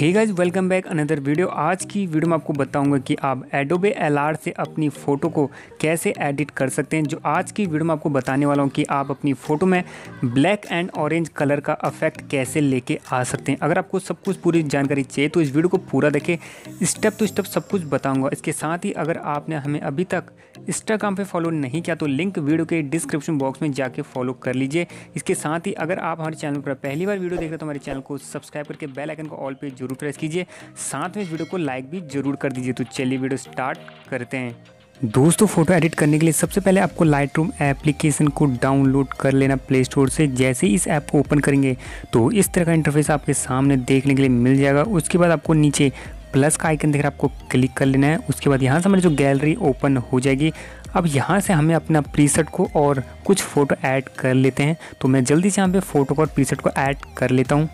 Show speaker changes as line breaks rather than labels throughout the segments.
Hey guys welcome back another video आज की video में आपको बताऊँगा कि आप एडोबे एलआर से अपनी फ़ोटो को कैसे एडिट कर सकते हैं। जो आज की वीडियो में आपको बताने वाला हूँ कि आप अपनी फ़ोटो में ब्लैक एंड ऑरेंज कलर का अफेक्ट कैसे लेके आ सकते हैं। अगर आपको सब कुछ पूरी जानकारी चाहिए तो इस वीडियो को पूरा देखें। स्टेप टू स्टेप सब कुछ बताऊँगा। इसके साथ ही अगर आपने हमें अभी तक इंस्टाग्राम पर फॉलो नहीं किया तो लिंक वीडियो के डिस्क्रिप्शन बॉक्स में जाके फॉलो कर लीजिए। इसके साथ ही अगर आप हमारे चैनल पर पहली बार वीडियो देख रहे हैं तो हमारे चैनल को सब्सक्राइब करके बेल आइकन को ऑल पे ज़रूर प्रेस कीजिए। साथ में इस वीडियो को लाइक भी ज़रूर कर दीजिए। तो चलिए वीडियो स्टार्ट करते हैं। दोस्तों फ़ोटो एडिट करने के लिए सबसे पहले आपको लाइट रूम एप्लीकेशन को डाउनलोड कर लेना प्ले स्टोर से। जैसे ही इस ऐप को ओपन करेंगे तो इस तरह का इंटरफेस आपके सामने देखने के लिए मिल जाएगा। उसके बाद आपको नीचे प्लस का आइकन दिख रहा है, आपको क्लिक कर लेना है। उसके बाद यहाँ से हमारी जो गैलरी ओपन हो जाएगी। अब यहाँ से हमें अपना प्रीसेट को और कुछ फ़ोटो ऐड कर लेते हैं। तो मैं जल्दी से यहाँ पे फ़ोटो को और प्रीसेट को ऐड कर लेता हूँ।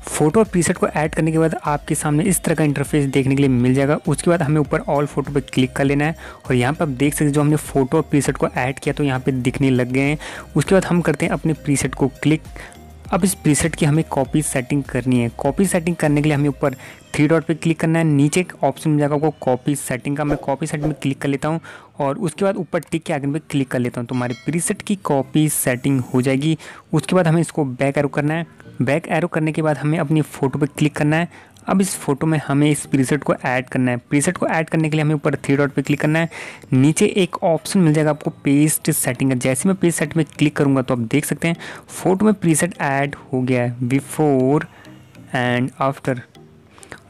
फ़ोटो और प्रीसेट को ऐड करने के बाद आपके सामने इस तरह का इंटरफेस देखने के लिए मिल जाएगा। उसके बाद हमें ऊपर ऑल फ़ोटो पर क्लिक कर लेना है और यहाँ पर आप देख सकते हैं जो हमने फ़ोटो और प्रीसेट को ऐड किया तो यहाँ पे दिखने लग गए हैं। उसके बाद हम करते हैं अपने प्रीसेट को क्लिक। अब इस प्रीसेट की हमें कॉपी सेटिंग करनी है। कॉपी सेटिंग करने के लिए हमें ऊपर थ्री डॉट पे क्लिक करना है। नीचे एक ऑप्शन मिल जाएगा आपको कॉपी सेटिंग का। मैं कॉपी सेटिंग में क्लिक कर लेता हूँ और उसके बाद ऊपर टिक के आइकन पे क्लिक कर लेता हूँ। तो हमारे प्रीसेट की कॉपी सेटिंग हो जाएगी। उसके बाद हमें इसको बैक एरो करना है। बैक एरो करने के बाद हमें अपनी फ़ोटो पर क्लिक करना है। अब इस फ़ोटो में हमें इस प्रीसेट को ऐड करना है। प्रीसेट को ऐड करने के लिए हमें ऊपर थ्री डॉट पे क्लिक करना है। नीचे एक ऑप्शन मिल जाएगा आपको पेस्ट सेटिंग। का जैसे मैं पेस्ट सेट में क्लिक करूँगा तो आप देख सकते हैं, फ़ोटो में प्रीसेट ऐड हो गया है। Before and after.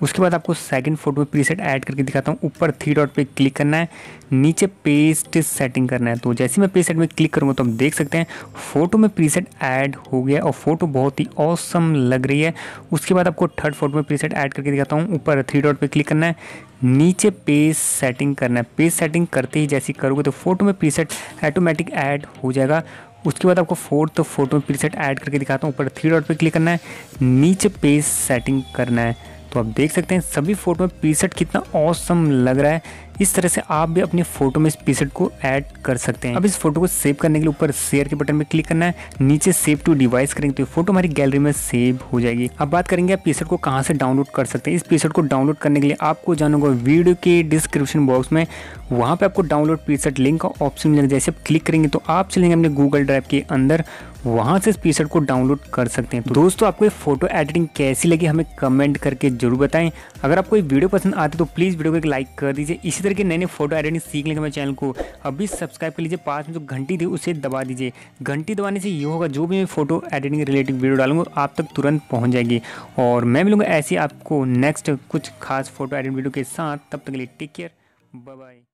उसके बाद आपको सेकंड फ़ोटो में प्रीसेट ऐड करके दिखाता हूँ। ऊपर थ्री डॉट पे क्लिक करना है, नीचे पेस्ट सेटिंग करना है। तो जैसे मैं पेस्ट सेट में क्लिक करूँगा तो आप देख सकते हैं फ़ोटो में प्रीसेट ऐड हो गया और फ़ोटो बहुत ही औसम लग रही है। उसके बाद आपको थर्ड फ़ोटो में प्रीसेट ऐड करके दिखाता हूँ। ऊपर थ्री डॉट पर क्लिक करना है, नीचे पेज सेटिंग करना है। पेज सेटिंग करते ही जैसी करोगे तो फ़ोटो में प्रीसेट ऑटोमेटिक ऐड हो जाएगा। उसके बाद आपको फोर्थ फ़ोटो में प्रीसेट ऐड करके दिखाता हूँ। ऊपर थ्री डॉट पे क्लिक करना है, नीचे पेज सेटिंग करना है। तो आप देख सकते हैं सभी फ़ोटो में प्रीसेट कितना औसम लग रहा है। इस तरह से आप भी अपनी फ़ोटो में इस प्रीसेट को ऐड कर सकते हैं। अब इस फ़ोटो को सेव करने के लिए ऊपर शेयर के बटन में क्लिक करना है। नीचे सेव टू डिवाइस करेंगे तो फ़ोटो हमारी गैलरी में सेव हो जाएगी। अब बात करेंगे आप प्रीसेट को कहाँ से डाउनलोड कर सकते हैं। इस प्रीसेट को डाउनलोड करने के लिए आपको जाना होगा वीडियो के डिस्क्रिप्शन बॉक्स में। वहाँ पे आपको डाउनलोड प्रीसेट लिंक का ऑप्शन मिलेगा। जैसे आप क्लिक करेंगे तो आप चलेंगे अपने गूगल ड्राइव के अंदर। वहाँ से इस प्रीसेट को डाउनलोड कर सकते हैं। तो दोस्तों, आपको ये फ़ोटो एडिटिंग कैसी लगी हमें कमेंट करके ज़रूर बताएँ। अगर आपको ये वीडियो पसंद आती है तो प्लीज़ वीडियो को एक लाइक कर दीजिए। इसी तरह के नए नए फ़ोटो एडिटिंग सीखने के हमारे चैनल को। अभी सब्सक्राइब कर लीजिए, पास में जो घंटी थी उसे दबा दीजिए। घंटी दबाने से ये होगा, जो भी मैं फ़ोटो एडिटिंग रिलेटेड वीडियो डालूँगा, आप तक तुरंत पहुँच जाएगी। और मैं मिलूँगा ऐसी आपको नेक्स्ट कुछ खास फ़ोटो एडिटिंग वीडियो के साथ। तब तक के लिए टेक केयर बाय